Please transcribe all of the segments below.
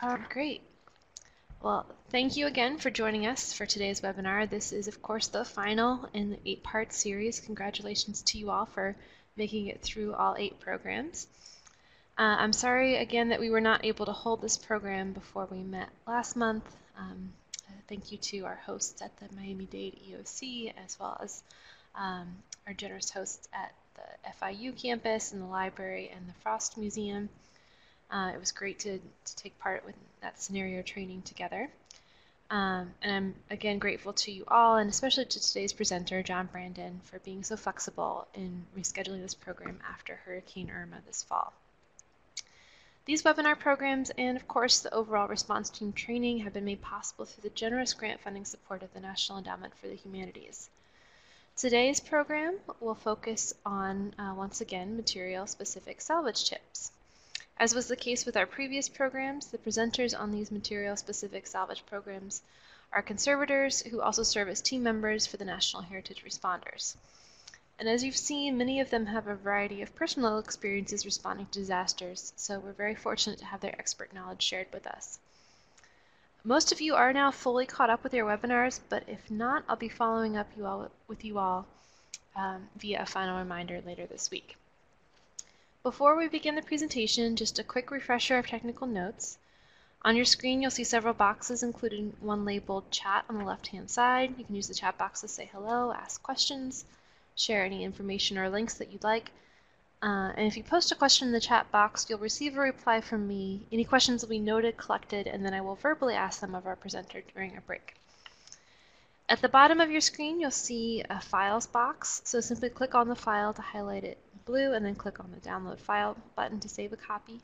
Um, great. Well, thank you again for joining us for today's webinar. This is, of course, the final in the eight-part series. Congratulations to you all for making it through all eight programs. Uh, I'm sorry again that we were not able to hold this program before we met last month. Um, uh, thank you to our hosts at the Miami-Dade EOC as well as um, our generous hosts at the FIU campus and the library and the Frost Museum. Uh, it was great to, to take part with that scenario training together. Um, and I'm again grateful to you all, and especially to today's presenter, John Brandon, for being so flexible in rescheduling this program after Hurricane Irma this fall. These webinar programs and, of course, the overall response team training have been made possible through the generous grant funding support of the National Endowment for the Humanities. Today's program will focus on, uh, once again, material-specific salvage tips. As was the case with our previous programs, the presenters on these material-specific salvage programs are conservators who also serve as team members for the National Heritage Responders. And as you've seen, many of them have a variety of personal experiences responding to disasters, so we're very fortunate to have their expert knowledge shared with us. Most of you are now fully caught up with your webinars, but if not, I'll be following up you all, with you all um, via a final reminder later this week. Before we begin the presentation, just a quick refresher of technical notes. On your screen, you'll see several boxes, including one labeled chat on the left-hand side. You can use the chat box to say hello, ask questions, share any information or links that you'd like. Uh, and if you post a question in the chat box, you'll receive a reply from me. Any questions will be noted, collected, and then I will verbally ask them of our presenter during a break. At the bottom of your screen, you'll see a files box. So simply click on the file to highlight it blue and then click on the download file button to save a copy.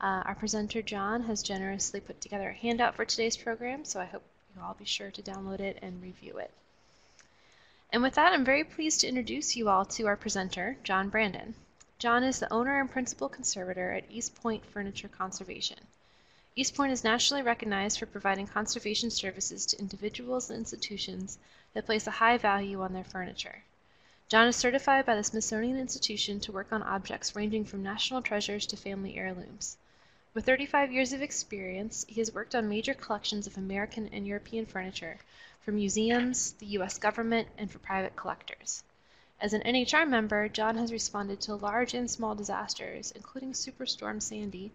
Uh, our presenter John has generously put together a handout for today's program, so I hope you'll all be sure to download it and review it. And with that, I'm very pleased to introduce you all to our presenter, John Brandon. John is the owner and principal conservator at East Point Furniture Conservation. East Point is nationally recognized for providing conservation services to individuals and institutions that place a high value on their furniture. John is certified by the Smithsonian Institution to work on objects ranging from national treasures to family heirlooms. With 35 years of experience, he has worked on major collections of American and European furniture for museums, the U.S. government, and for private collectors. As an NHR member, John has responded to large and small disasters, including Superstorm Sandy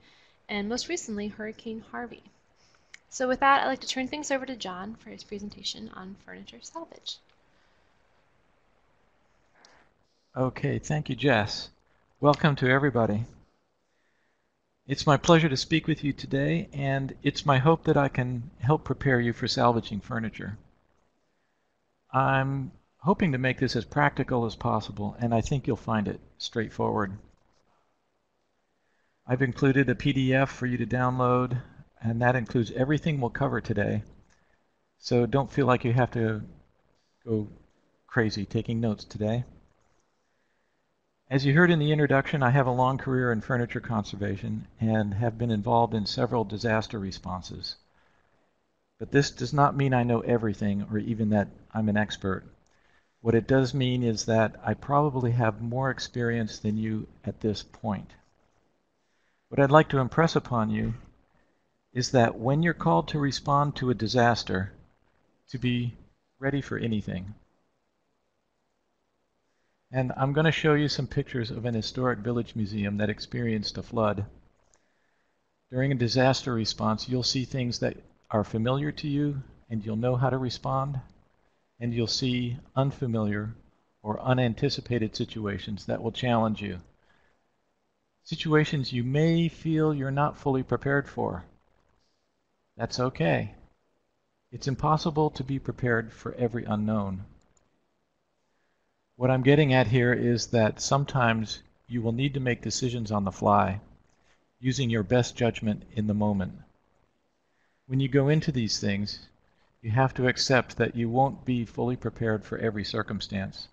and most recently Hurricane Harvey. So with that, I'd like to turn things over to John for his presentation on furniture salvage. Okay, thank you, Jess. Welcome to everybody. It's my pleasure to speak with you today, and it's my hope that I can help prepare you for salvaging furniture. I'm hoping to make this as practical as possible, and I think you'll find it straightforward. I've included a PDF for you to download, and that includes everything we'll cover today. So don't feel like you have to go crazy taking notes today. As you heard in the introduction, I have a long career in furniture conservation and have been involved in several disaster responses. But this does not mean I know everything or even that I'm an expert. What it does mean is that I probably have more experience than you at this point. What I'd like to impress upon you is that when you're called to respond to a disaster, to be ready for anything. And I'm going to show you some pictures of an historic village museum that experienced a flood. During a disaster response, you'll see things that are familiar to you and you'll know how to respond. And you'll see unfamiliar or unanticipated situations that will challenge you. Situations you may feel you're not fully prepared for. That's okay. It's impossible to be prepared for every unknown. What I'm getting at here is that sometimes you will need to make decisions on the fly, using your best judgment in the moment. When you go into these things, you have to accept that you won't be fully prepared for every circumstance.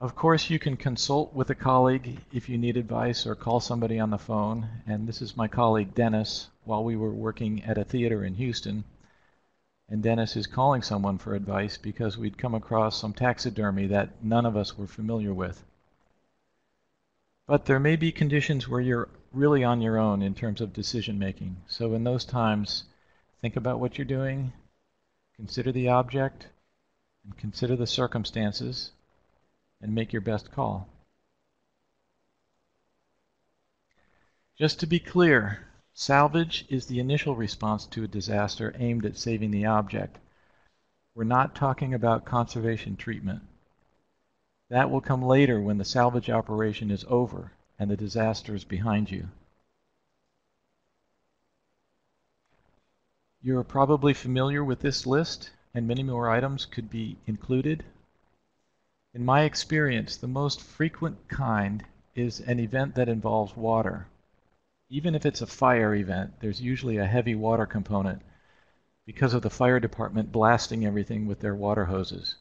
Of course, you can consult with a colleague if you need advice or call somebody on the phone, and this is my colleague Dennis while we were working at a theater in Houston and Dennis is calling someone for advice because we'd come across some taxidermy that none of us were familiar with. But there may be conditions where you're really on your own in terms of decision making. So in those times, think about what you're doing, consider the object, and consider the circumstances, and make your best call. Just to be clear, salvage is the initial response to a disaster aimed at saving the object. We're not talking about conservation treatment. That will come later when the salvage operation is over and the disaster is behind you. You're probably familiar with this list, and many more items could be included. In my experience, the most frequent kind is an event that involves water. Even if it's a fire event, there's usually a heavy water component because of the fire department blasting everything with their water hoses,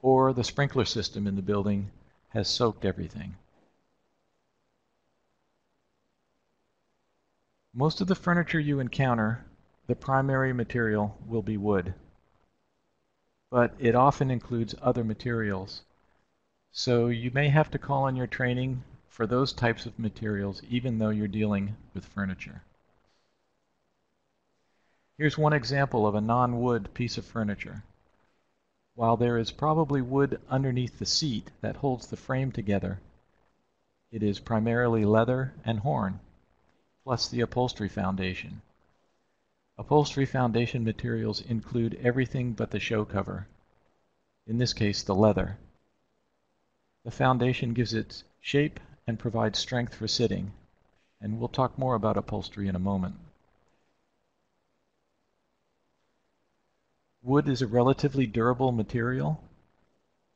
or the sprinkler system in the building has soaked everything. Most of the furniture you encounter, the primary material will be wood, but it often includes other materials. So you may have to call on your training for those types of materials even though you're dealing with furniture. Here's one example of a non-wood piece of furniture. While there is probably wood underneath the seat that holds the frame together, it is primarily leather and horn, plus the upholstery foundation. Upholstery foundation materials include everything but the show cover, in this case the leather. The foundation gives it shape and strength for sitting, and we'll talk more about upholstery in a moment. Wood is a relatively durable material.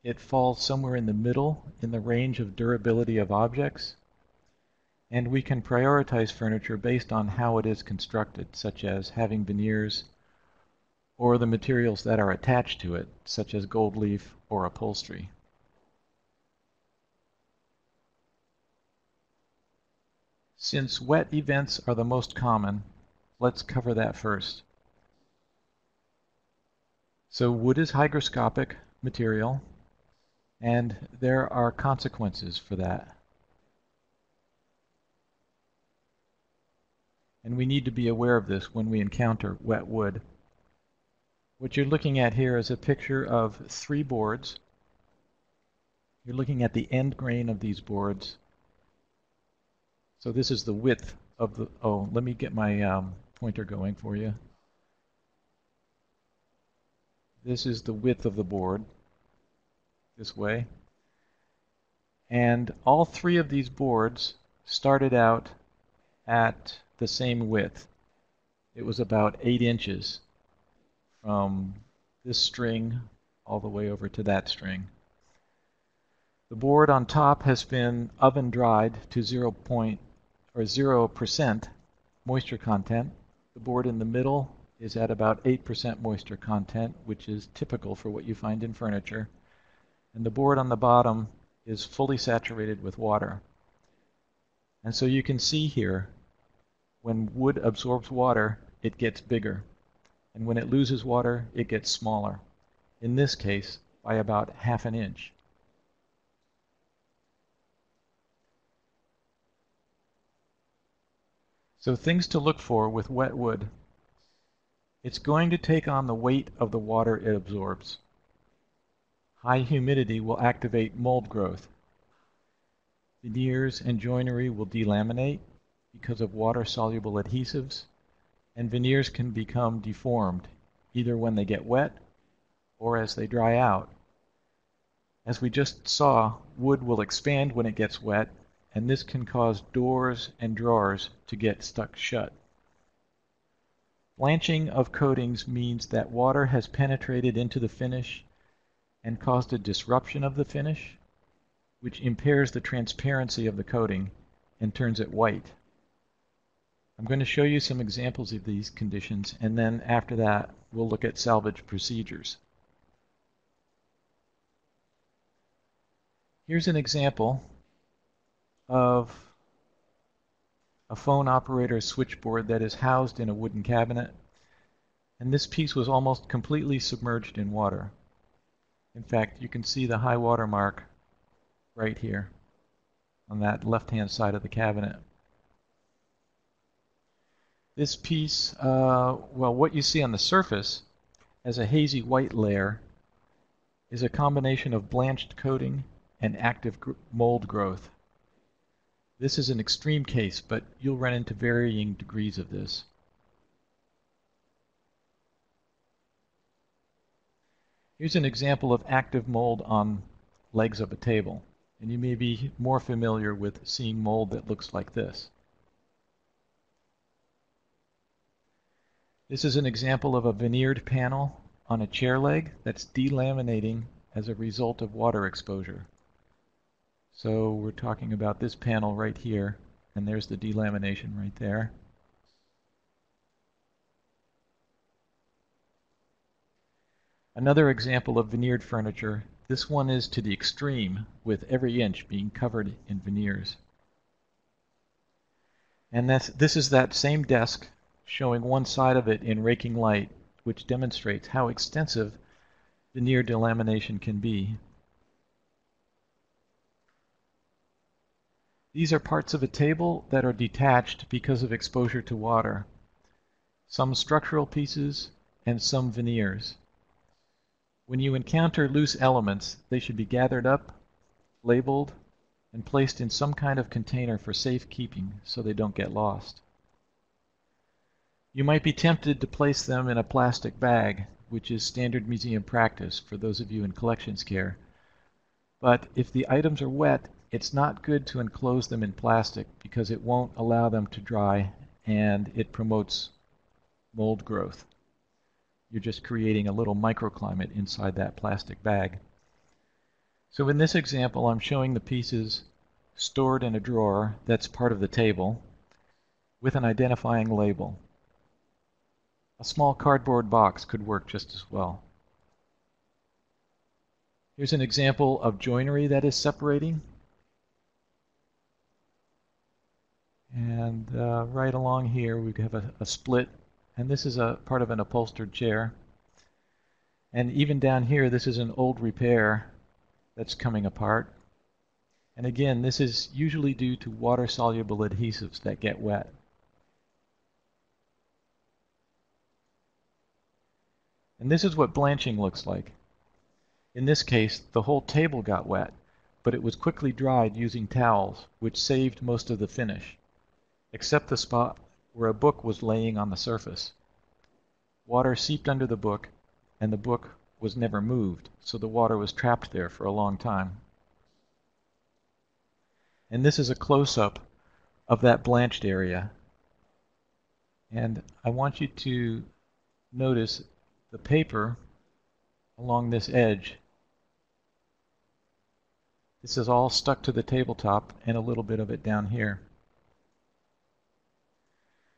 It falls somewhere in the middle in the range of durability of objects, and we can prioritize furniture based on how it is constructed, such as having veneers, or the materials that are attached to it, such as gold leaf or upholstery. Since wet events are the most common, let's cover that first. So wood is hygroscopic material, and there are consequences for that. And we need to be aware of this when we encounter wet wood. What you're looking at here is a picture of three boards. You're looking at the end grain of these boards so this is the width of the, oh, let me get my um, pointer going for you. This is the width of the board, this way. And all three of these boards started out at the same width. It was about 8 inches from this string all the way over to that string. The board on top has been oven dried to 0 or 0% moisture content. The board in the middle is at about 8% moisture content, which is typical for what you find in furniture. And the board on the bottom is fully saturated with water. And so you can see here, when wood absorbs water, it gets bigger. And when it loses water, it gets smaller. In this case, by about half an inch. So things to look for with wet wood. It's going to take on the weight of the water it absorbs. High humidity will activate mold growth. Veneers and joinery will delaminate because of water-soluble adhesives, and veneers can become deformed, either when they get wet or as they dry out. As we just saw, wood will expand when it gets wet and this can cause doors and drawers to get stuck shut. Blanching of coatings means that water has penetrated into the finish and caused a disruption of the finish, which impairs the transparency of the coating and turns it white. I'm going to show you some examples of these conditions, and then after that, we'll look at salvage procedures. Here's an example of a phone operator switchboard that is housed in a wooden cabinet, and this piece was almost completely submerged in water. In fact, you can see the high water mark right here on that left-hand side of the cabinet. This piece, uh, well, what you see on the surface as a hazy white layer is a combination of blanched coating and active mold growth. This is an extreme case, but you'll run into varying degrees of this. Here's an example of active mold on legs of a table, and you may be more familiar with seeing mold that looks like this. This is an example of a veneered panel on a chair leg that's delaminating as a result of water exposure. So we're talking about this panel right here, and there's the delamination right there. Another example of veneered furniture, this one is to the extreme, with every inch being covered in veneers. And that's, this is that same desk showing one side of it in raking light, which demonstrates how extensive veneer delamination can be. These are parts of a table that are detached because of exposure to water. Some structural pieces and some veneers. When you encounter loose elements, they should be gathered up, labeled, and placed in some kind of container for safekeeping so they don't get lost. You might be tempted to place them in a plastic bag, which is standard museum practice for those of you in collections care. But if the items are wet, it's not good to enclose them in plastic because it won't allow them to dry and it promotes mold growth. You're just creating a little microclimate inside that plastic bag. So in this example, I'm showing the pieces stored in a drawer that's part of the table with an identifying label. A small cardboard box could work just as well. Here's an example of joinery that is separating. And uh, right along here we have a, a split, and this is a part of an upholstered chair. And even down here, this is an old repair that's coming apart. And again, this is usually due to water-soluble adhesives that get wet. And this is what blanching looks like. In this case, the whole table got wet, but it was quickly dried using towels, which saved most of the finish except the spot where a book was laying on the surface. Water seeped under the book, and the book was never moved, so the water was trapped there for a long time. And this is a close-up of that blanched area. And I want you to notice the paper along this edge. This is all stuck to the tabletop and a little bit of it down here.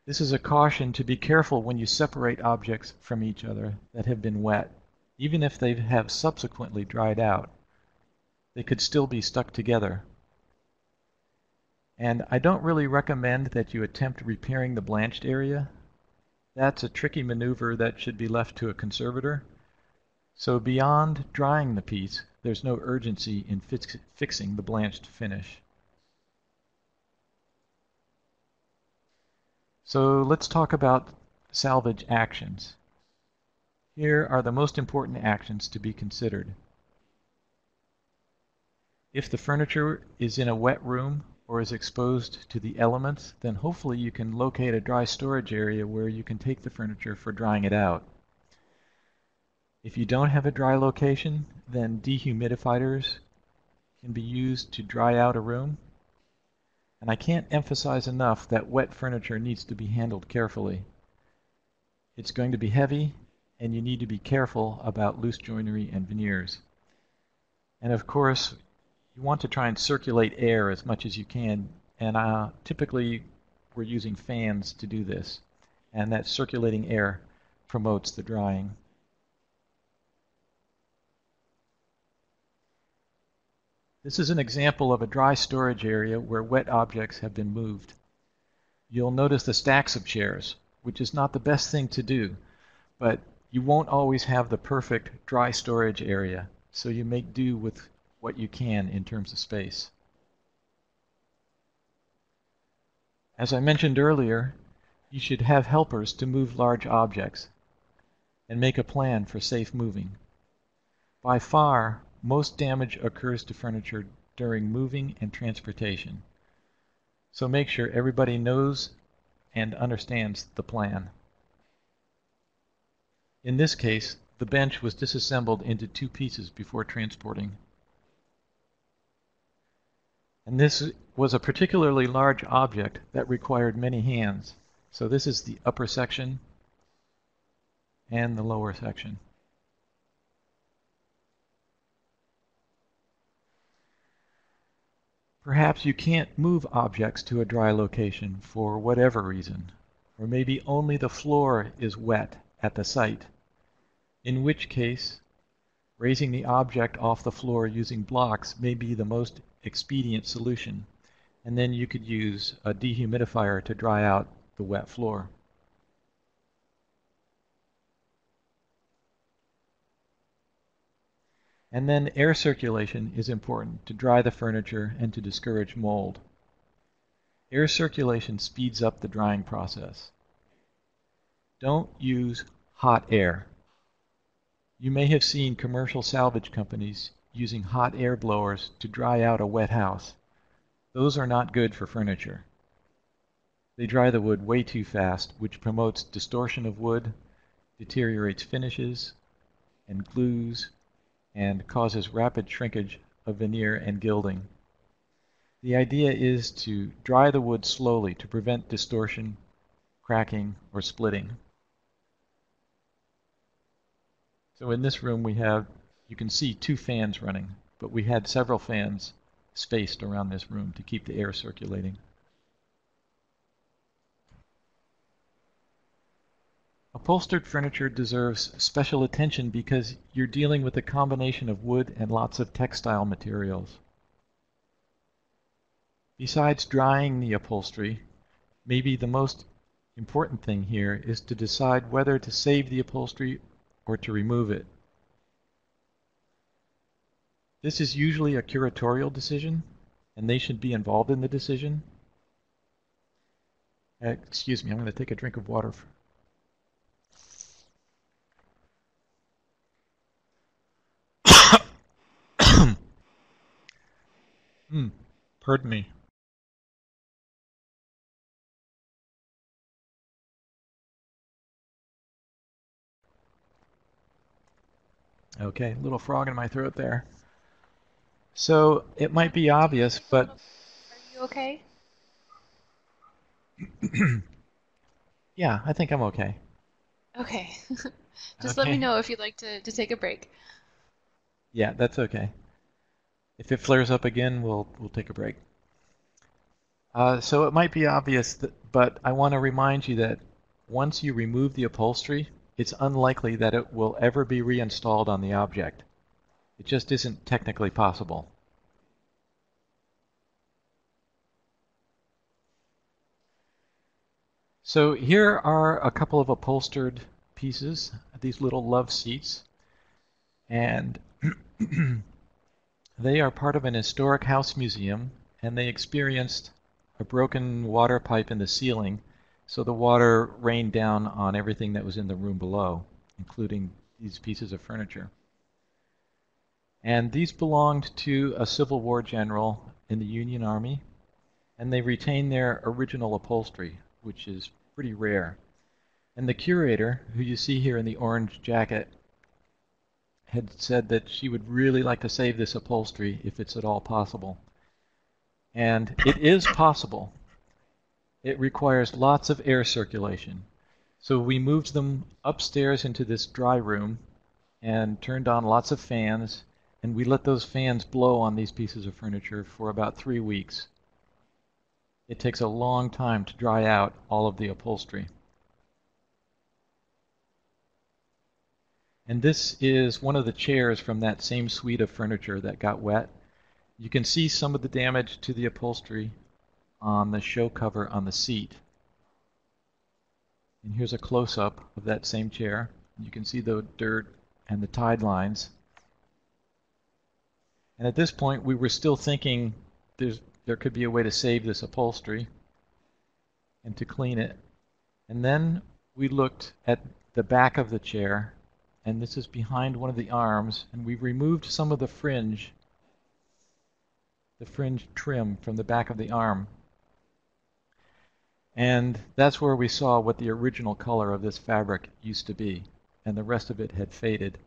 This is a caution to be careful when you separate objects from each other that have been wet. Even if they have subsequently dried out, they could still be stuck together. And I don't really recommend that you attempt repairing the blanched area. That's a tricky maneuver that should be left to a conservator. So beyond drying the piece, there's no urgency in fix fixing the blanched finish. So let's talk about salvage actions. Here are the most important actions to be considered. If the furniture is in a wet room or is exposed to the elements, then hopefully you can locate a dry storage area where you can take the furniture for drying it out. If you don't have a dry location, then dehumidifiers can be used to dry out a room. And I can't emphasize enough that wet furniture needs to be handled carefully. It's going to be heavy, and you need to be careful about loose joinery and veneers. And of course, you want to try and circulate air as much as you can, and uh, typically we're using fans to do this, and that circulating air promotes the drying. This is an example of a dry storage area where wet objects have been moved. You'll notice the stacks of chairs, which is not the best thing to do, but you won't always have the perfect dry storage area, so you make do with what you can in terms of space. As I mentioned earlier, you should have helpers to move large objects and make a plan for safe moving. By far, most damage occurs to furniture during moving and transportation. So make sure everybody knows and understands the plan. In this case, the bench was disassembled into two pieces before transporting. And this was a particularly large object that required many hands. So this is the upper section and the lower section. Perhaps you can't move objects to a dry location for whatever reason, or maybe only the floor is wet at the site, in which case raising the object off the floor using blocks may be the most expedient solution, and then you could use a dehumidifier to dry out the wet floor. And then air circulation is important to dry the furniture and to discourage mold. Air circulation speeds up the drying process. Don't use hot air. You may have seen commercial salvage companies using hot air blowers to dry out a wet house. Those are not good for furniture. They dry the wood way too fast, which promotes distortion of wood, deteriorates finishes and glues, and causes rapid shrinkage of veneer and gilding. The idea is to dry the wood slowly to prevent distortion, cracking, or splitting. So in this room we have, you can see two fans running, but we had several fans spaced around this room to keep the air circulating. Upholstered furniture deserves special attention because you're dealing with a combination of wood and lots of textile materials. Besides drying the upholstery, maybe the most important thing here is to decide whether to save the upholstery or to remove it. This is usually a curatorial decision, and they should be involved in the decision. Excuse me, I'm going to take a drink of water. Hmm. Pardon me. Okay, little frog in my throat there. So it might be obvious, but. Are you okay? yeah, I think I'm okay. Okay. Just okay. let me know if you'd like to, to take a break. Yeah, that's okay. If it flares up again, we'll we'll take a break. Uh, so it might be obvious, that, but I want to remind you that once you remove the upholstery, it's unlikely that it will ever be reinstalled on the object. It just isn't technically possible. So here are a couple of upholstered pieces, these little love seats. And They are part of an historic house museum, and they experienced a broken water pipe in the ceiling, so the water rained down on everything that was in the room below, including these pieces of furniture. And these belonged to a Civil War general in the Union Army, and they retain their original upholstery, which is pretty rare. And the curator, who you see here in the orange jacket, had said that she would really like to save this upholstery if it's at all possible. And it is possible. It requires lots of air circulation. So we moved them upstairs into this dry room and turned on lots of fans, and we let those fans blow on these pieces of furniture for about three weeks. It takes a long time to dry out all of the upholstery. And this is one of the chairs from that same suite of furniture that got wet. You can see some of the damage to the upholstery on the show cover on the seat. And here's a close-up of that same chair. You can see the dirt and the tide lines. And at this point, we were still thinking there's, there could be a way to save this upholstery and to clean it. And then we looked at the back of the chair, and this is behind one of the arms, and we've removed some of the fringe, the fringe trim from the back of the arm. And that's where we saw what the original color of this fabric used to be, and the rest of it had faded.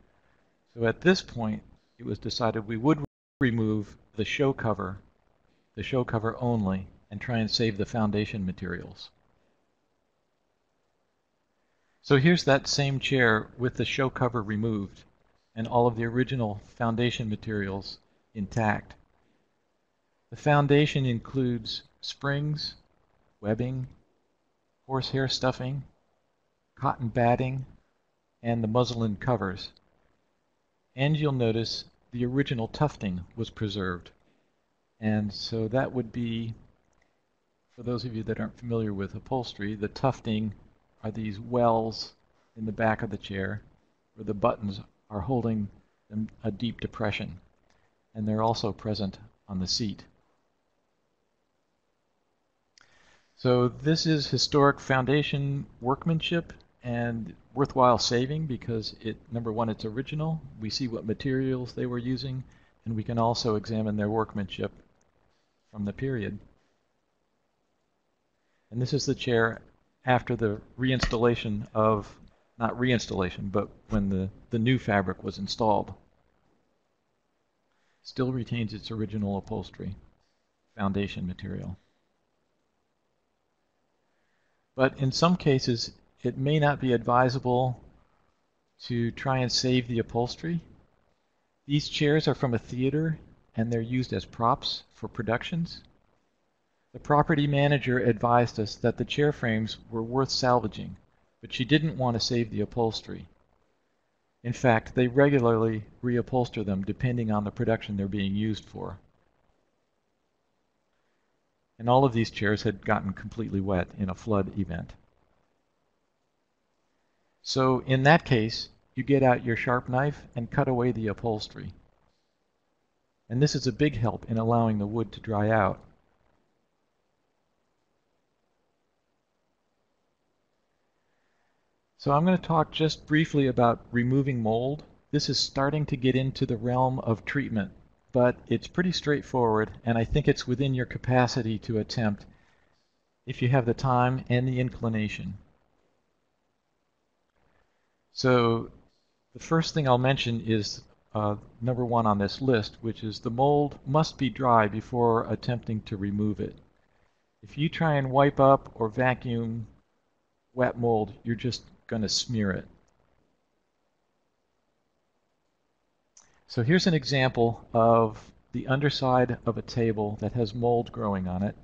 So at this point, it was decided we would remove the show cover, the show cover only, and try and save the foundation materials. So here's that same chair with the show cover removed and all of the original foundation materials intact. The foundation includes springs, webbing, horsehair stuffing, cotton batting, and the muslin covers. And you'll notice the original tufting was preserved. And so that would be, for those of you that aren't familiar with upholstery, the tufting are these wells in the back of the chair where the buttons are holding a deep depression. And they're also present on the seat. So this is historic foundation workmanship and worthwhile saving because it number one it's original we see what materials they were using and we can also examine their workmanship from the period and this is the chair after the reinstallation of not reinstallation but when the the new fabric was installed still retains its original upholstery foundation material but in some cases it may not be advisable to try and save the upholstery. These chairs are from a theater and they're used as props for productions. The property manager advised us that the chair frames were worth salvaging, but she didn't want to save the upholstery. In fact, they regularly reupholster them depending on the production they're being used for. And all of these chairs had gotten completely wet in a flood event. So in that case, you get out your sharp knife and cut away the upholstery. And this is a big help in allowing the wood to dry out. So I'm going to talk just briefly about removing mold. This is starting to get into the realm of treatment, but it's pretty straightforward, and I think it's within your capacity to attempt if you have the time and the inclination. So the first thing I'll mention is uh, number one on this list, which is the mold must be dry before attempting to remove it. If you try and wipe up or vacuum wet mold, you're just going to smear it. So here's an example of the underside of a table that has mold growing on it.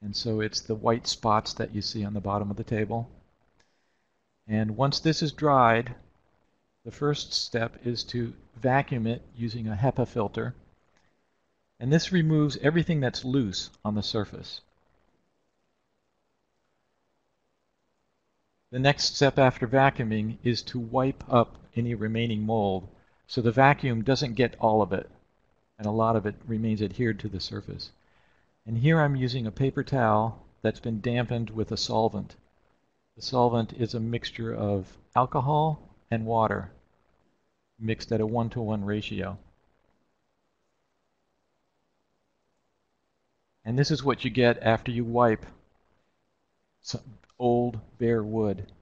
And so it's the white spots that you see on the bottom of the table. And once this is dried, the first step is to vacuum it using a HEPA filter. And this removes everything that's loose on the surface. The next step after vacuuming is to wipe up any remaining mold so the vacuum doesn't get all of it and a lot of it remains adhered to the surface. And here I'm using a paper towel that's been dampened with a solvent. The solvent is a mixture of alcohol and water mixed at a one-to-one ratio. And this is what you get after you wipe old bare wood.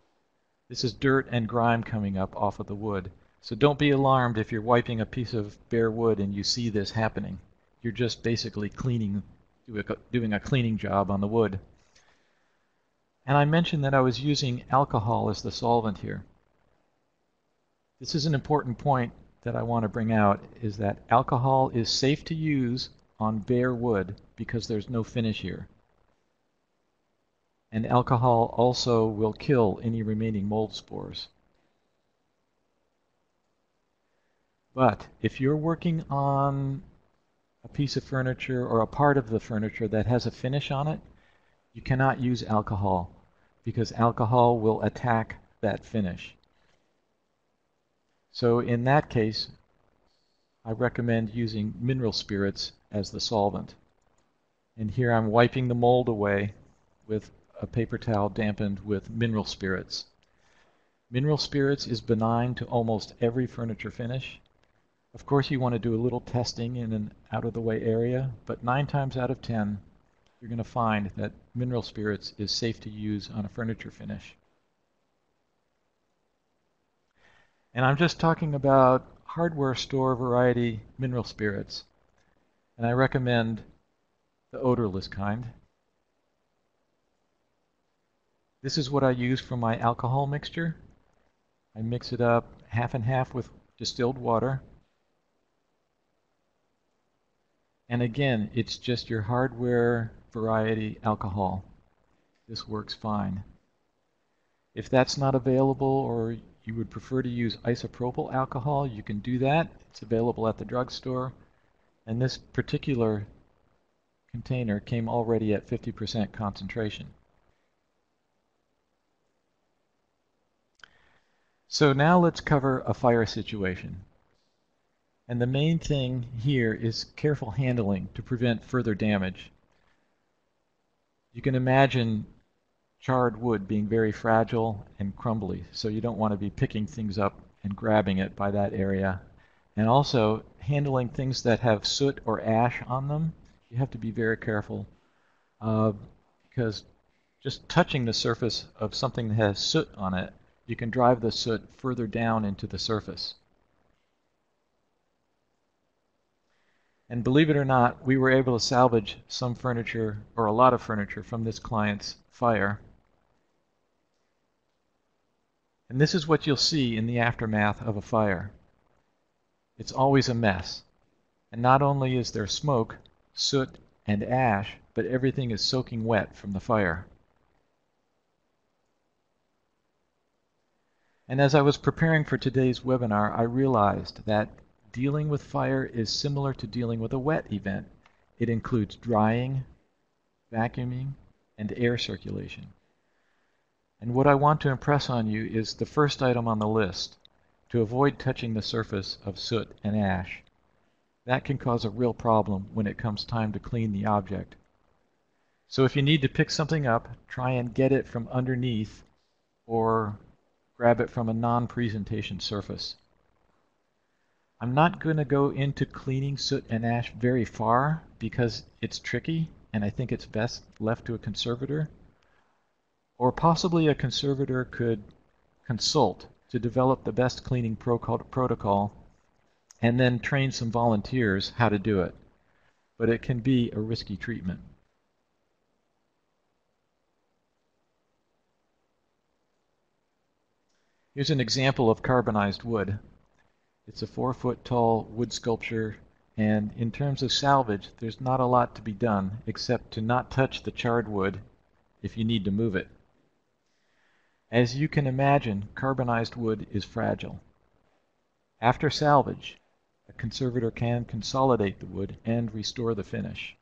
This is dirt and grime coming up off of the wood. So don't be alarmed if you're wiping a piece of bare wood and you see this happening. You're just basically cleaning, doing a cleaning job on the wood. And I mentioned that I was using alcohol as the solvent here. This is an important point that I want to bring out is that alcohol is safe to use on bare wood because there's no finish here. And alcohol also will kill any remaining mold spores. But if you're working on a piece of furniture or a part of the furniture that has a finish on it, you cannot use alcohol because alcohol will attack that finish. So in that case, I recommend using mineral spirits as the solvent. And here I'm wiping the mold away with a paper towel dampened with mineral spirits. Mineral spirits is benign to almost every furniture finish. Of course, you want to do a little testing in an out-of-the-way area, but nine times out of ten, you're going to find that mineral spirits is safe to use on a furniture finish. And I'm just talking about hardware store variety mineral spirits. And I recommend the odorless kind. This is what I use for my alcohol mixture. I mix it up half and half with distilled water. And again, it's just your hardware variety alcohol. This works fine. If that's not available or you would prefer to use isopropyl alcohol, you can do that. It's available at the drugstore. And this particular container came already at 50% concentration. So now let's cover a fire situation. And the main thing here is careful handling to prevent further damage. You can imagine charred wood being very fragile and crumbly, so you don't want to be picking things up and grabbing it by that area. And also, handling things that have soot or ash on them, you have to be very careful uh, because just touching the surface of something that has soot on it, you can drive the soot further down into the surface. And believe it or not, we were able to salvage some furniture, or a lot of furniture, from this client's fire. And this is what you'll see in the aftermath of a fire. It's always a mess. And not only is there smoke, soot, and ash, but everything is soaking wet from the fire. And as I was preparing for today's webinar, I realized that dealing with fire is similar to dealing with a wet event. It includes drying, vacuuming, and air circulation. And what I want to impress on you is the first item on the list, to avoid touching the surface of soot and ash. That can cause a real problem when it comes time to clean the object. So if you need to pick something up, try and get it from underneath or grab it from a non-presentation surface. I'm not going to go into cleaning soot and ash very far because it's tricky and I think it's best left to a conservator. Or possibly a conservator could consult to develop the best cleaning protocol and then train some volunteers how to do it. But it can be a risky treatment. Here's an example of carbonized wood. It's a four foot tall wood sculpture and in terms of salvage there's not a lot to be done except to not touch the charred wood if you need to move it. As you can imagine, carbonized wood is fragile. After salvage, a conservator can consolidate the wood and restore the finish.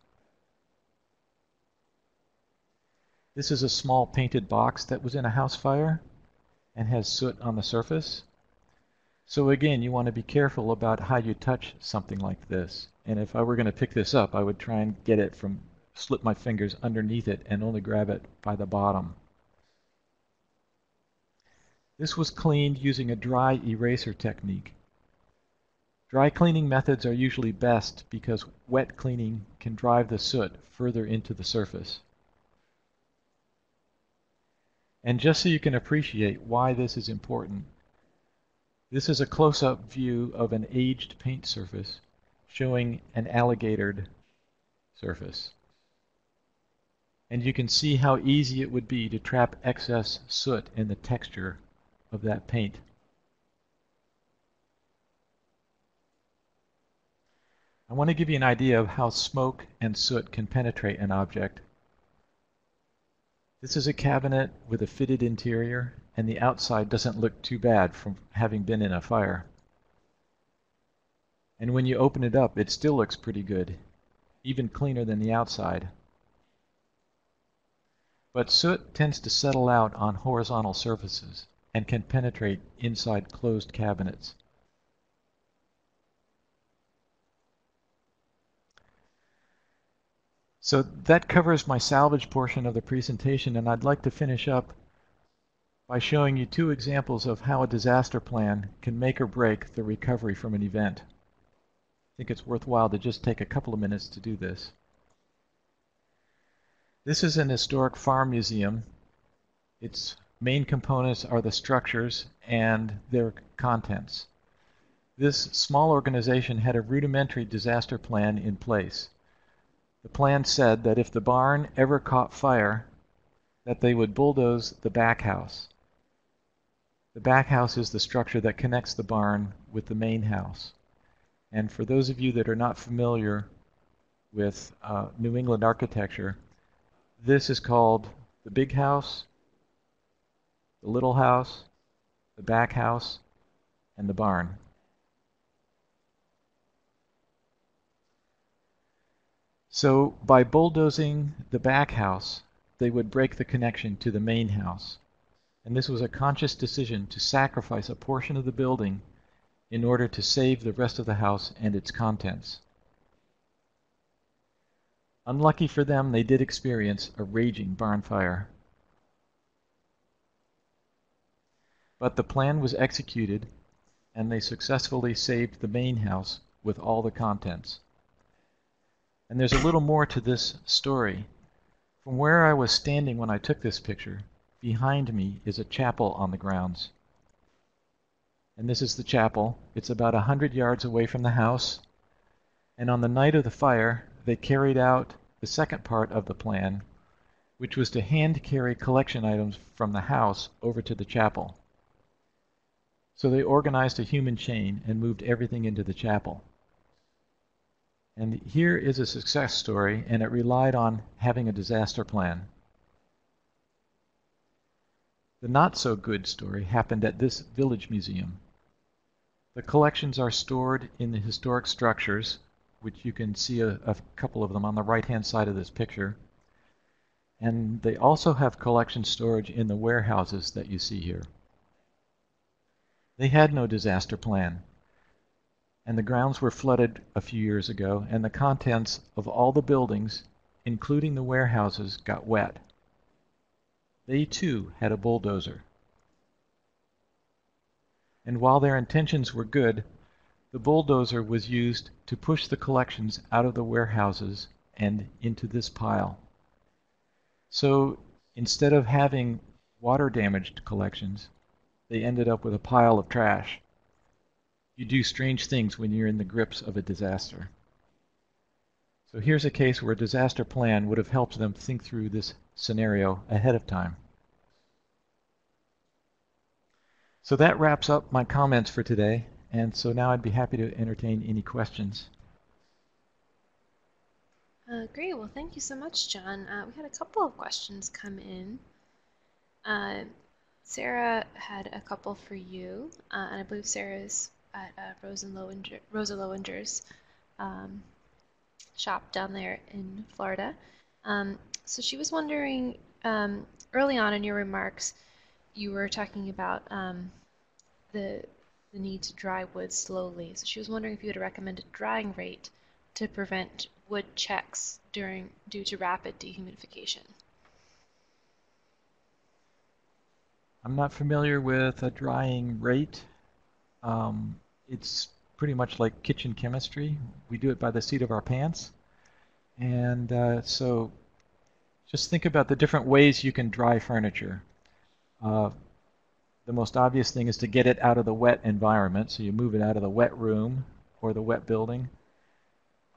This is a small painted box that was in a house fire and has soot on the surface. So again, you want to be careful about how you touch something like this. And if I were going to pick this up, I would try and get it from, slip my fingers underneath it and only grab it by the bottom. This was cleaned using a dry eraser technique. Dry cleaning methods are usually best because wet cleaning can drive the soot further into the surface. And just so you can appreciate why this is important, this is a close-up view of an aged paint surface showing an alligatored surface. And you can see how easy it would be to trap excess soot in the texture of that paint. I want to give you an idea of how smoke and soot can penetrate an object. This is a cabinet with a fitted interior and the outside doesn't look too bad from having been in a fire. And when you open it up, it still looks pretty good, even cleaner than the outside. But soot tends to settle out on horizontal surfaces and can penetrate inside closed cabinets. So that covers my salvage portion of the presentation, and I'd like to finish up by showing you two examples of how a disaster plan can make or break the recovery from an event. I think it's worthwhile to just take a couple of minutes to do this. This is an historic farm museum. Its main components are the structures and their contents. This small organization had a rudimentary disaster plan in place. The plan said that if the barn ever caught fire, that they would bulldoze the back house. The back house is the structure that connects the barn with the main house. And for those of you that are not familiar with uh, New England architecture, this is called the big house, the little house, the back house, and the barn. So by bulldozing the back house, they would break the connection to the main house. And this was a conscious decision to sacrifice a portion of the building in order to save the rest of the house and its contents. Unlucky for them, they did experience a raging barn fire. But the plan was executed, and they successfully saved the main house with all the contents. And there's a little more to this story. From where I was standing when I took this picture, behind me is a chapel on the grounds. And this is the chapel. It's about a hundred yards away from the house. And on the night of the fire, they carried out the second part of the plan, which was to hand carry collection items from the house over to the chapel. So they organized a human chain and moved everything into the chapel. And here is a success story, and it relied on having a disaster plan. The not so good story happened at this village museum. The collections are stored in the historic structures, which you can see a, a couple of them on the right hand side of this picture. And they also have collection storage in the warehouses that you see here. They had no disaster plan and the grounds were flooded a few years ago, and the contents of all the buildings, including the warehouses, got wet. They too had a bulldozer. And while their intentions were good, the bulldozer was used to push the collections out of the warehouses and into this pile. So instead of having water damaged collections, they ended up with a pile of trash. You do strange things when you're in the grips of a disaster. So here's a case where a disaster plan would have helped them think through this scenario ahead of time. So that wraps up my comments for today, and so now I'd be happy to entertain any questions. Uh, great. Well, thank you so much, John. Uh, we had a couple of questions come in. Uh, Sarah had a couple for you, uh, and I believe Sarah's at uh, Rosa, Lowinger, Rosa Lowinger's um, shop down there in Florida. Um, so she was wondering, um, early on in your remarks, you were talking about um, the, the need to dry wood slowly. So she was wondering if you would recommend a drying rate to prevent wood checks during due to rapid dehumidification. I'm not familiar with a drying rate. Um, it's pretty much like kitchen chemistry. We do it by the seat of our pants. And uh, so just think about the different ways you can dry furniture. Uh, the most obvious thing is to get it out of the wet environment. So you move it out of the wet room or the wet building.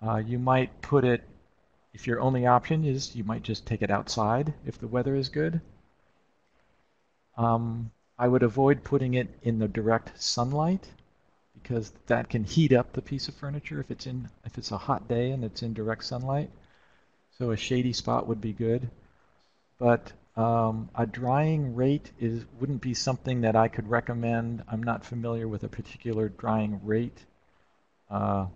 Uh, you might put it, if your only option is, you might just take it outside if the weather is good. Um, I would avoid putting it in the direct sunlight because that can heat up the piece of furniture if it's in if it's a hot day and it's in direct sunlight. So a shady spot would be good. But um, a drying rate is wouldn't be something that I could recommend. I'm not familiar with a particular drying rate. Uh,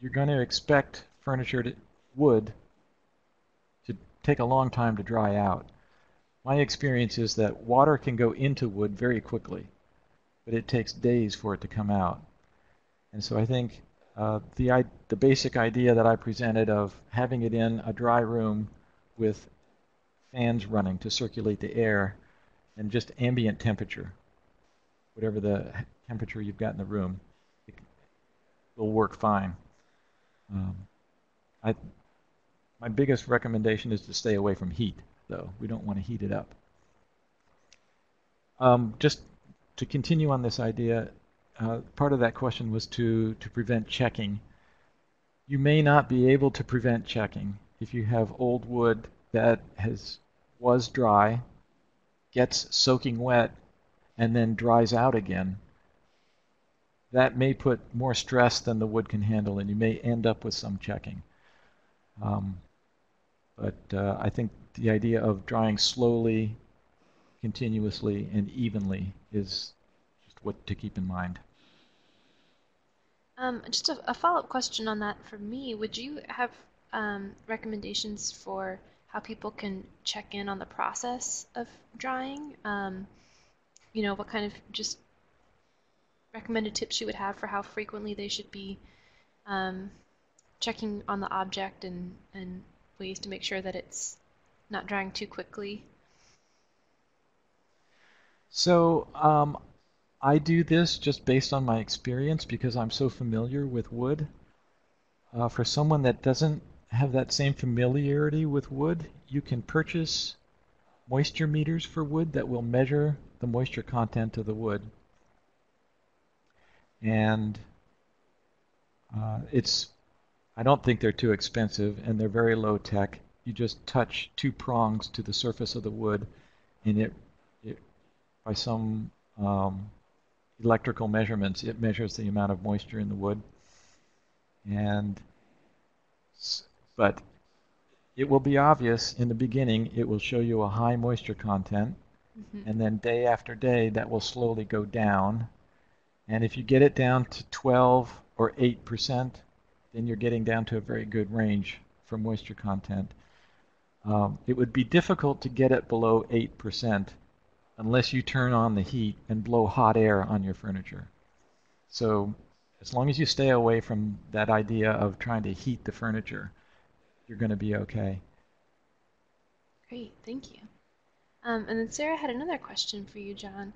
you're going to expect furniture to wood to take a long time to dry out. My experience is that water can go into wood very quickly, but it takes days for it to come out. And so I think uh, the, the basic idea that I presented of having it in a dry room with fans running to circulate the air and just ambient temperature, whatever the temperature you've got in the room, it will work fine. Um, I, my biggest recommendation is to stay away from heat, though. We don't want to heat it up. Um, just to continue on this idea, uh, part of that question was to, to prevent checking. You may not be able to prevent checking if you have old wood that has was dry, gets soaking wet, and then dries out again. That may put more stress than the wood can handle, and you may end up with some checking. Um, but uh, I think the idea of drying slowly, continuously, and evenly is just what to keep in mind. Um, just a, a follow-up question on that for me. Would you have um, recommendations for how people can check in on the process of drying? Um, you know, what kind of just recommended tips you would have for how frequently they should be um, checking on the object and, and ways to make sure that it's not drying too quickly? So um, I do this just based on my experience because I'm so familiar with wood. Uh, for someone that doesn't have that same familiarity with wood, you can purchase moisture meters for wood that will measure the moisture content of the wood. And uh, it's, I don't think they're too expensive and they're very low tech. You just touch two prongs to the surface of the wood and it, it by some um, electrical measurements, it measures the amount of moisture in the wood. And but it will be obvious in the beginning. It will show you a high moisture content, mm-hmm. and then day after day that will slowly go down. And if you get it down to 12 or 8 percent, then you're getting down to a very good range for moisture content. Um, it would be difficult to get it below 8 percent unless you turn on the heat and blow hot air on your furniture. So as long as you stay away from that idea of trying to heat the furniture, you're going to be okay. Great, thank you. Um, and then Sarah had another question for you, John.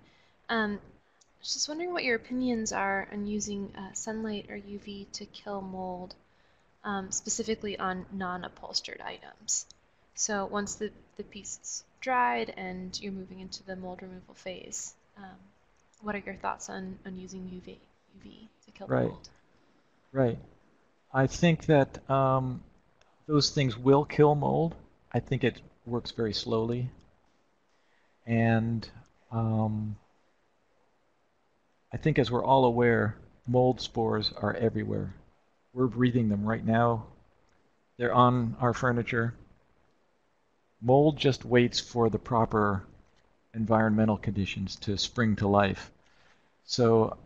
Um, I was just wondering what your opinions are on using uh, sunlight or UV to kill mold, um, specifically on non-upholstered items. So once the, the piece dried and you're moving into the mold removal phase, um, what are your thoughts on, on using UV, UV to kill right. mold? Right. I think that um, those things will kill mold. I think it works very slowly. And um, I think, as we're all aware, mold spores are everywhere. We're breathing them right now. They're on our furniture. Mold just waits for the proper environmental conditions to spring to life. So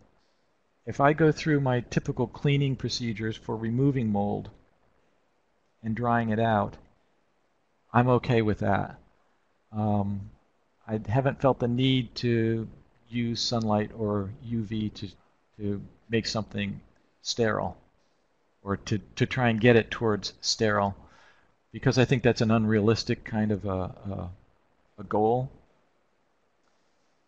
if I go through my typical cleaning procedures for removing mold, and drying it out, I'm okay with that. Um, I haven't felt the need to use sunlight or UV to, to make something sterile or to, to try and get it towards sterile because I think that's an unrealistic kind of a, a, a goal.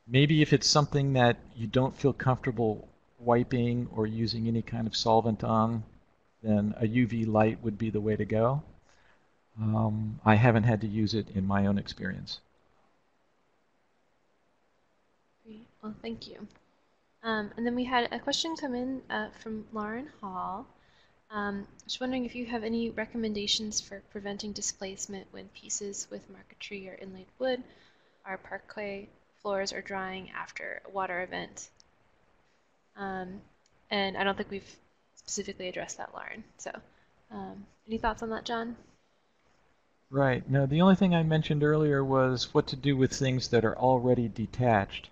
Maybe if it's something that you don't feel comfortable wiping or using any kind of solvent on, then a UV light would be the way to go. Um, I haven't had to use it in my own experience. Great. Well, thank you. Um, and then we had a question come in uh, from Lauren Hall. Um, just wondering if you have any recommendations for preventing displacement when pieces with marquetry or inlaid wood or parquet floors are drying after a water event. Um, and I don't think we've specifically addressed that, Lauren. So, um, any thoughts on that, John? Right. No, the only thing I mentioned earlier was what to do with things that are already detached.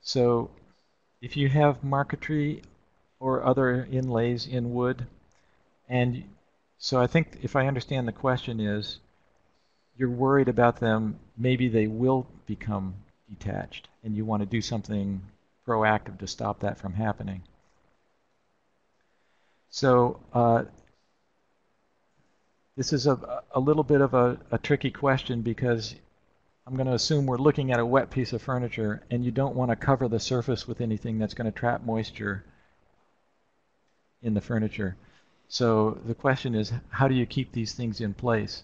So, if you have marquetry or other inlays in wood, and so I think if I understand the question is, you're worried about them, maybe they will become detached, and you want to do something proactive to stop that from happening. So uh, this is a, a little bit of a, a tricky question because I'm going to assume we're looking at a wet piece of furniture and you don't want to cover the surface with anything that's going to trap moisture in the furniture. So the question is, how do you keep these things in place?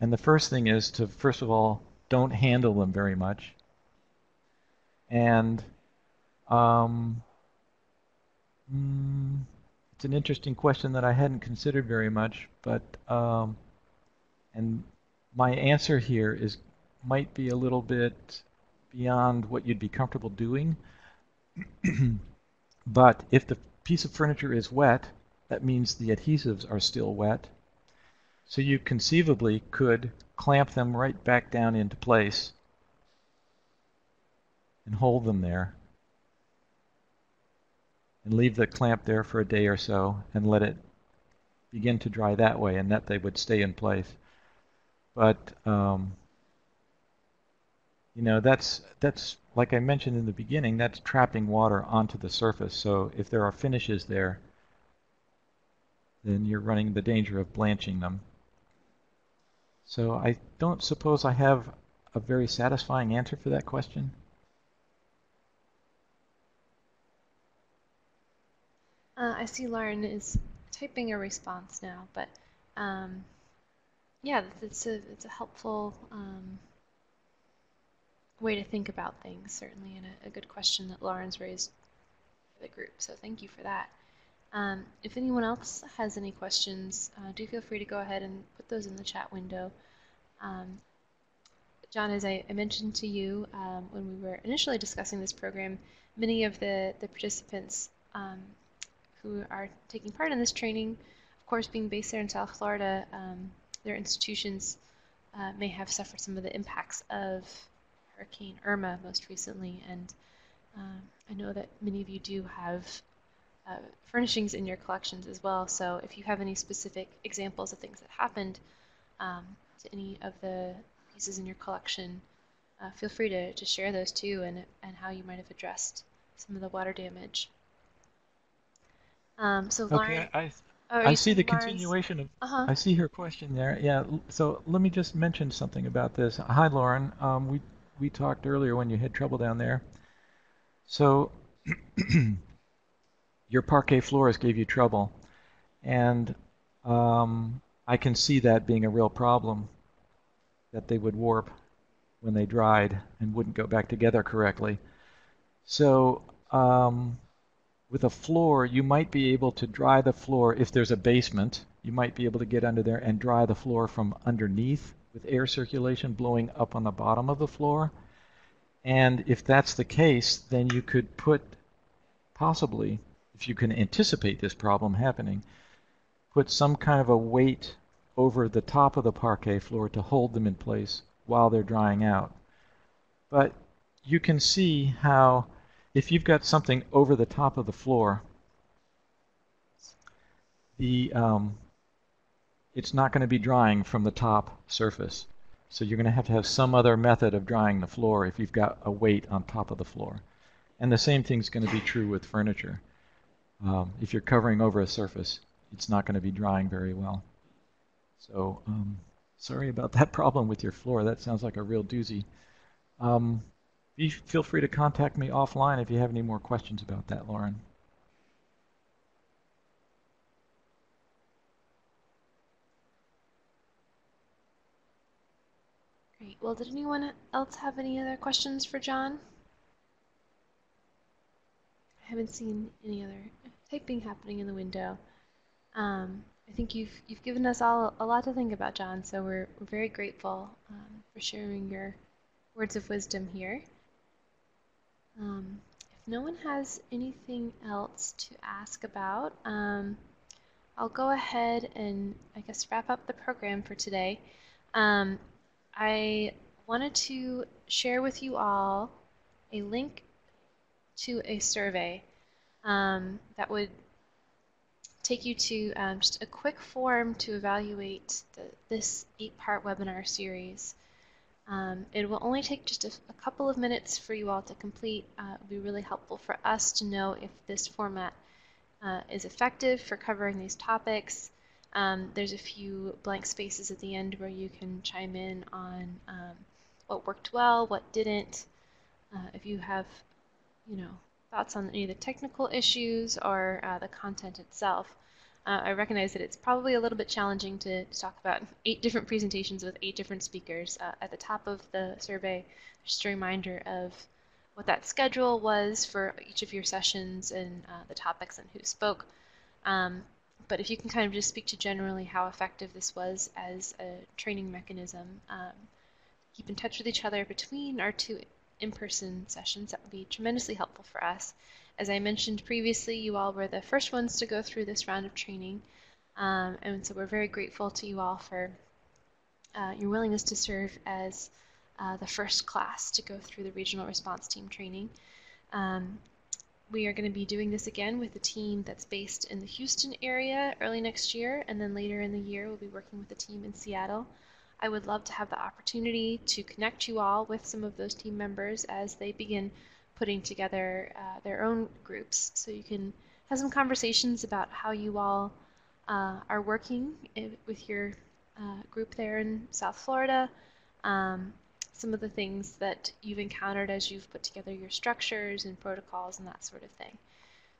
And the first thing is to, first of all, don't handle them very much. And um, mm, it's an interesting question that I hadn't considered very much, but um, and my answer here is might be a little bit beyond what you'd be comfortable doing. but if the piece of furniture is wet, that means the adhesives are still wet. So you conceivably could clamp them right back down into place and hold them there and leave the clamp there for a day or so and let it begin to dry that way and that they would stay in place. But um, you know that's that's like I mentioned in the beginning, that's trapping water onto the surface. So if there are finishes there, then you're running the danger of blanching them. So I don't suppose I have a very satisfying answer for that question. Uh, I see Lauren is typing a response now, but um, yeah, it's a it's a helpful um, way to think about things, certainly, and a, a, good question that Lauren's raised for the group. So thank you for that. Um, if anyone else has any questions, uh, do feel free to go ahead and put those in the chat window. Um, John, as I, I, mentioned to you um, when we were initially discussing this program, many of the, the participants um, who are taking part in this training, of course, being based there in South Florida, um, their institutions uh, may have suffered some of the impacts of Hurricane Irma most recently, and um, I know that many of you do have uh, furnishings in your collections as well. So if you have any specific examples of things that happened um, to any of the pieces in your collection, uh, feel free to, to share those too and, and how you might have addressed some of the water damage. Um, so Lauren, okay, I, oh, I see the Lauren's... continuation of. Uh-huh. I see her question there. Yeah. So let me just mention something about this. Hi, Lauren. Um, we we talked earlier when you had trouble down there. So your parquet floors gave you trouble, and um, I can see that being a real problem. That they would warp when they dried and wouldn't go back together correctly. So um, with a floor, you might be able to dry the floor if there's a basement. You might be able to get under there and dry the floor from underneath with air circulation blowing up on the bottom of the floor. And if that's the case, then you could put, possibly, if you can anticipate this problem happening, put some kind of a weight over the top of the parquet floor to hold them in place while they're drying out. But you can see how if you've got something over the top of the floor, the um, it's not going to be drying from the top surface. So you're going to have to have some other method of drying the floor if you've got a weight on top of the floor. And the same thing's going to be true with furniture. Um, if you're covering over a surface, it's not going to be drying very well. So um, sorry about that problem with your floor. That sounds like a real doozy. Um, feel free to contact me offline if you have any more questions about that, Lauren. Great. Well, did anyone else have any other questions for John? I haven't seen any other typing happening in the window. Um, I think you've you've given us all a lot to think about, John. So we're, we're very grateful um, for sharing your words of wisdom here. Um, if no one has anything else to ask about, um, I'll go ahead and I guess wrap up the program for today. Um, I wanted to share with you all a link to a survey um, that would take you to um, just a quick form to evaluate the, this eight-part webinar series. Um, it will only take just a, a, couple of minutes for you all to complete. Uh, it will be really helpful for us to know if this format uh, is effective for covering these topics. Um, there's a few blank spaces at the end where you can chime in on um, what worked well, what didn't. Uh, if you have, you know, thoughts on any of the technical issues or uh, the content itself. Uh, I recognize that it's probably a little bit challenging to, talk about eight different presentations with eight different speakers. Uh, at the top of the survey, just a reminder of what that schedule was for each of your sessions and uh, the topics and who spoke. Um, but if you can kind of just speak to generally how effective this was as a training mechanism, um, keep in touch with each other between our two in-person sessions, that would be tremendously helpful for us. As I mentioned previously, you all were the first ones to go through this round of training, um, and so we're very grateful to you all for uh, your willingness to serve as uh, the first class to go through the regional response team training. Um, we are going to be doing this again with a team that's based in the Houston area early next year, and then later in the year we'll be working with a team in Seattle. I would love to have the opportunity to connect you all with some of those team members as they begin putting together uh, their own groups. So you can have some conversations about how you all uh, are working with your uh, group there in South Florida, um, some of the things that you've encountered as you've put together your structures and protocols and that sort of thing.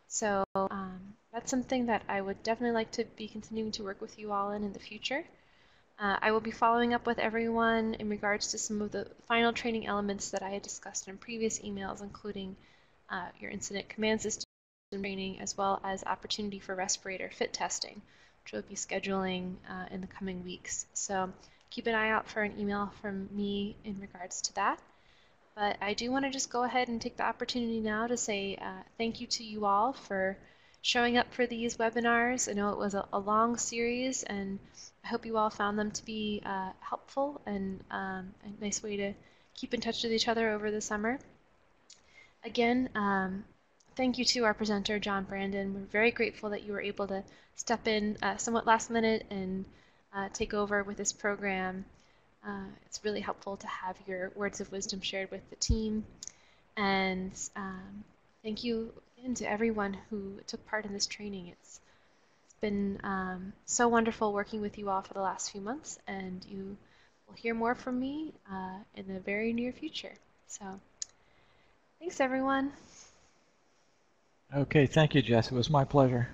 So um, that's something that I would definitely like to be continuing to work with you all in in the future. Uh, I will be following up with everyone in regards to some of the final training elements that I had discussed in previous emails, including uh, your incident command system training, as well as opportunity for respirator fit testing, which we'll be scheduling uh, in the coming weeks. So keep an eye out for an email from me in regards to that. But I do want to just go ahead and take the opportunity now to say uh, thank you to you all for showing up for these webinars. I know it was a, a long series and I hope you all found them to be uh, helpful and um, a nice way to keep in touch with each other over the summer. Again, um, thank you to our presenter, John Brandon. We're very grateful that you were able to step in uh, somewhat last minute and uh, take over with this program. Uh, it's really helpful to have your words of wisdom shared with the team. And um, thank you again to everyone who took part in this training. It's been um, so wonderful working with you all for the last few months, and you will hear more from me uh, in the very near future. So, thanks everyone. Okay, thank you, Jess. It was my pleasure.